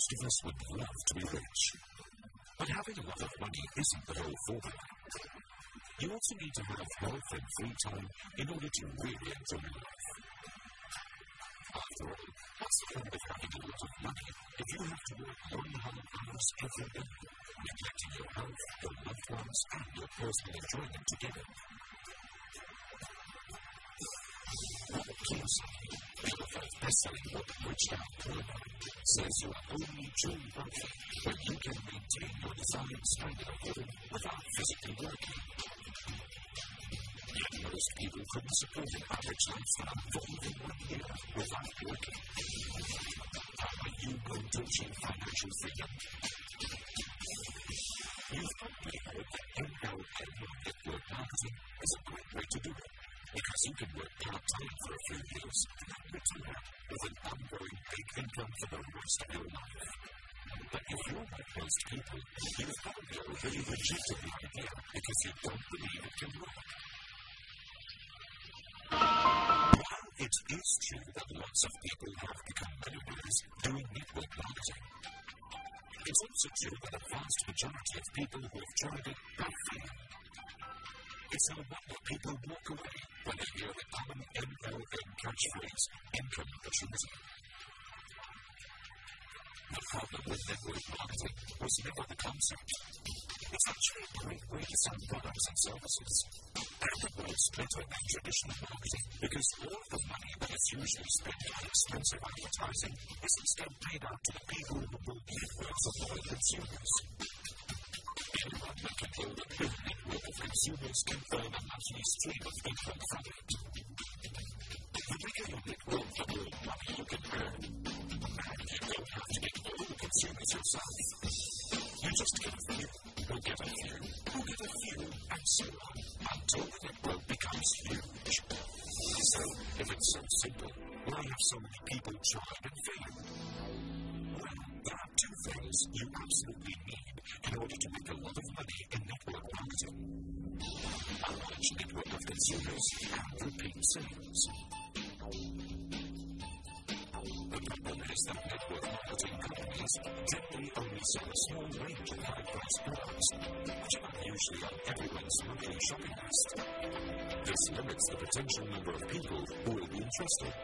Most of us would love to be rich. But having a lot of money isn't the whole formula. You also need to have health and free time in order to really enjoy life. After all, what's the point of having a lot of money if you have to work long, hard hours every day, neglecting your health, your loved ones, and your personal enjoyment together? Robert Kiyosaki, Dad, says you are only truly wealthy when you can maintain your desired standard of living without physically working. Yet most people couldn't support an average lifestyle for even one year without working. How are you going to achieve financial freedom? You've probably heard that MLM network marketing is a great way to do it because you can work part-time for a few years and then retire with an ongoing big income for the rest of your life. But if you're like most people, you've probably already rejected the idea because you don't believe it can work. While it is true that lots of people have become millionaires doing network marketing, it's also true that a vast majority of people who have tried it have failed. It's no wonder people walk away when they hear the common MLM catchphrase, income opportunity. The problem with network marketing was never the concept. It's actually a great way to sell products and services. And it works better than traditional marketing because all of the money that is usually spent on expensive advertising is instead paid out to the people who build networks of loyal consumers. Anyone that big network of consumers earn a monthly stream of income from it. The bigger your the more money you can earn. And you don't have to get all the consumers yourself. Consumers and repeat sales. The problem is that network marketing companies generally only sell a small range of high-priced products, which are usually on everyone's monthly shopping list. This limits the potential number of people who will be interested.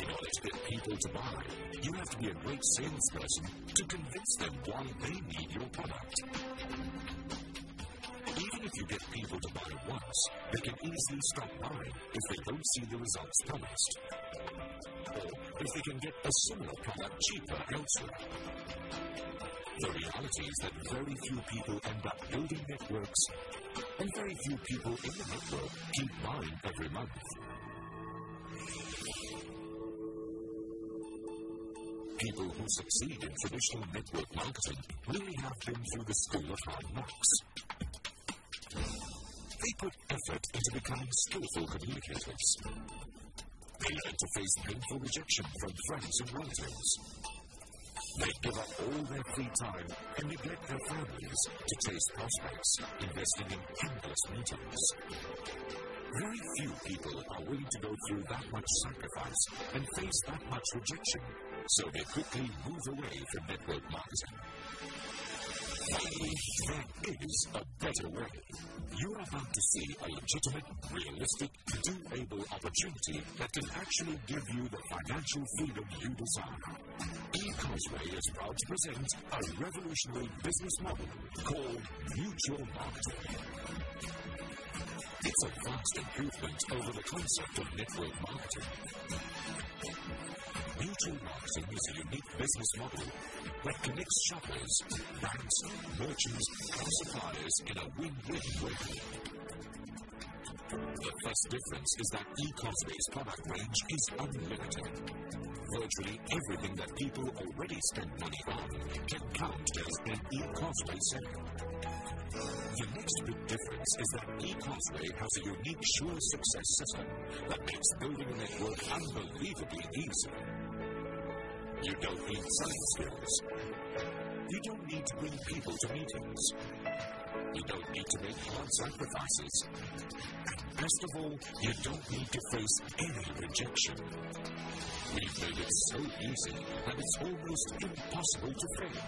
In order to get people to buy, you have to be a great salesperson to convince them why they need your product. If you get people to buy once, they can easily stop buying if they don't see the results promised. Or if they can get a similar product cheaper elsewhere. The reality is that very few people end up building networks, and very few people in the network keep buying every month. People who succeed in traditional network marketing really have been through the school of hard knocks. Put effort into becoming skillful communicators. They learn to face painful rejection from friends and relatives. They give up all their free time and neglect their families to chase prospects, investing in endless meetings. Very few people are willing to go through that much sacrifice and face that much rejection, so they quickly move away from network marketing. Is a better way. You are about to see a legitimate, realistic, do-able opportunity that can actually give you the financial freedom you desire. eCosway is proud to present a revolutionary business model called mutual marketing. It's a vast improvement over the concept of network marketing. Mutual marketing is a unique business model that connects shoppers, brands, merchants, and suppliers in a win-win way. The first difference is that eCosway's product range is unlimited. Virtually everything that people already spend money on can count as an eCosway sale. The next big difference is that eCosway has a unique sure success system that makes building a network unbelievably easy. You don't need selling skills. You don't need to bring people to meetings. You don't need to make hard sacrifices. And best of all, you don't need to face any rejection. We've made it so easy that it's almost impossible to fail.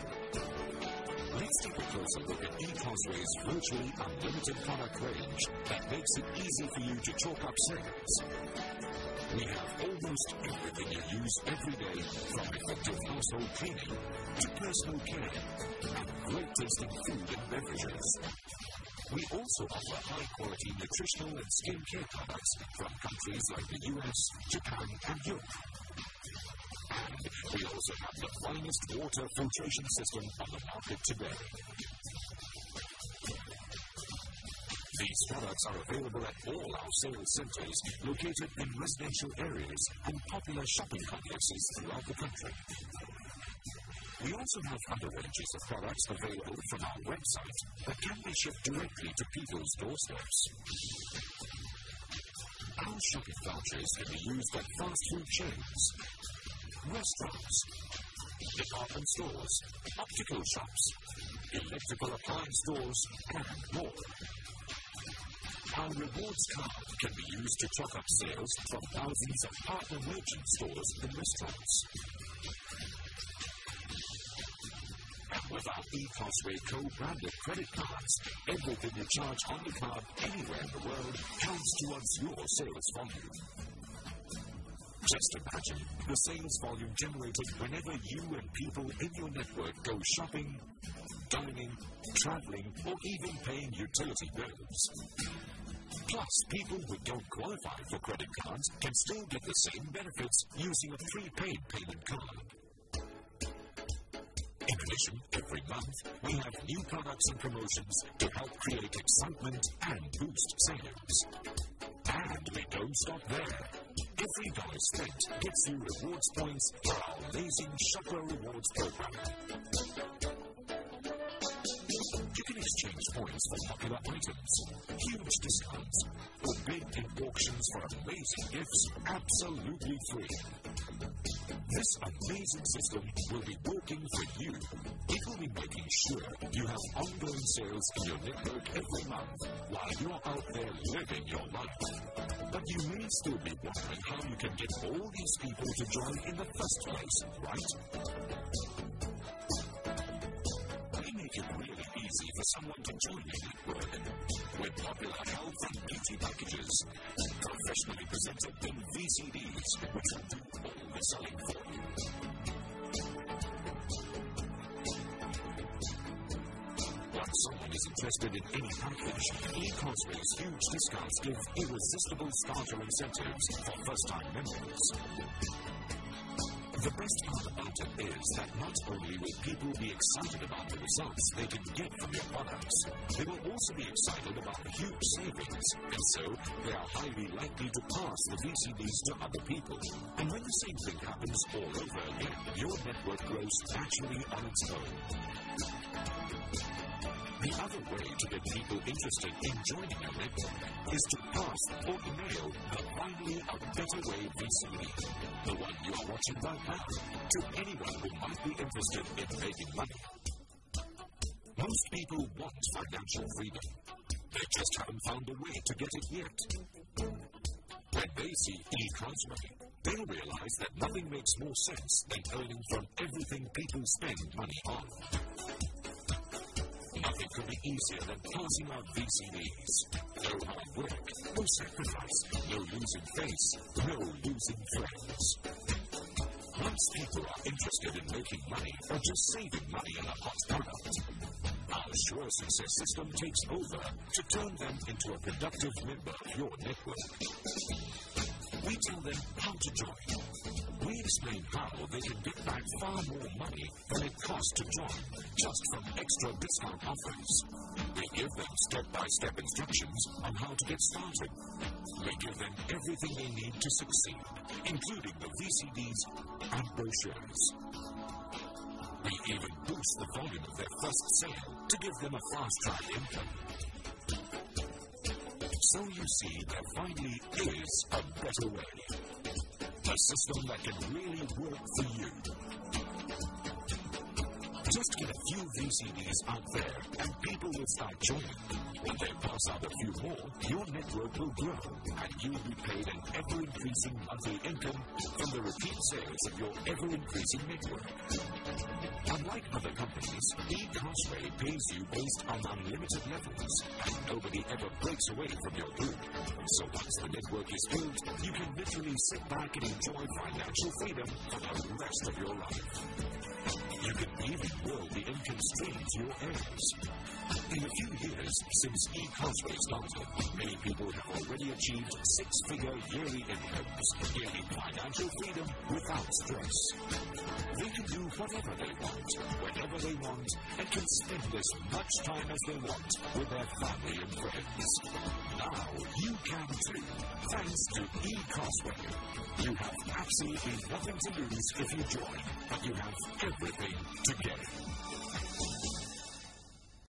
Let's take a closer look at eCosway's virtually unlimited product range that makes it easy for you to chalk up sales. We have almost everything you use every day, from effective household cleaning to personal care and great tasting food and beverages. We also offer high quality nutritional and skincare products from countries like the US, Japan, and Europe. And we also have the finest water filtration system on the market today. These products are available at all our sales centers located in residential areas and popular shopping complexes throughout the country. We also have other ranges of products available from our website that can be shipped directly to people's doorsteps. Our shopping vouchers can be used at fast food chains, restaurants, department stores, optical shops, electrical appliance stores, and more. Our rewards card can be used to top up sales from thousands of partner merchant stores and restaurants. And With our eCosway co-branded credit cards, everything you charge on the card anywhere in the world counts towards your sales volume. Just imagine the sales volume generated whenever you and people in your network go shopping, dining, traveling, or even paying utility bills. Plus, people who don't qualify for credit cards can still get the same benefits using a prepaid payment card. In addition, every month we have new products and promotions to help create excitement and boost sales. And we don't stop there. Every dollar spent gets you rewards points for our amazing Shopper Rewards program. Points for popular items, huge discounts, or big auctions for amazing gifts absolutely free. This amazing system will be working for you. It will be making sure you have ongoing sales in your network every month while you're out there living your life. But you may still be wondering how you can get all these people to join in the first place, right? Make it really easy for someone to join your network with popular health and beauty packages, professionally presented in VCDs, which will do all the selling for you. Once someone is interested in any package, eCosway's huge discounts give irresistible starter incentives for first-time members. The best part about it is that not only will people be excited about the results they can get from your products, they will also be excited about the huge savings, and so they are highly likely to pass the VCDs to other people. And when the same thing happens all over again, your network grows naturally on its own. The other way to get people interested in joining a network is to pass or mail the Finally a Better Way VCD, the one you are watching right now, to anyone who might be interested in making money. Most people want financial freedom. They just haven't found a way to get it yet. When they see eCosway, they'll realize that nothing makes more sense than earning from everything people spend money on. Nothing could be easier than passing out VCDs. No hard work, no sacrifice, no losing face, no losing friends. Once people are interested in making money or just saving money in a hot product, our Sure Success system takes over to turn them into a productive member of your network. We tell them how to join. We explain how they can get back far more money than it costs to join just from extra discount offers. We give them step-by-step instructions on how to get started. We give them everything they need to succeed, including the VCDs and brochures. We even boost the volume of their first sale to give them a fast-track income. So you see, there finally is a better way. A system that can really work for you. Just get a few VCDs out there and people will start joining. When they pass out a few more, your network will grow and you'll be paid an ever increasing monthly income from the repeat sales of your ever increasing network. Unlike other companies, eCosway pays you based on unlimited levels and nobody ever breaks away from your group. So once the network is built, you can literally sit back and enjoy financial freedom for the rest of your life. You can even will the income stream to your heirs. In a few years since eCosway started, many people have already achieved six-figure yearly incomes, gaining financial freedom without stress. Whatever they want, whenever they want, and can spend as much time as they want with their family and friends. Now you can too, thanks to eCosway. You have absolutely nothing to lose if you join, but you have everything to gain.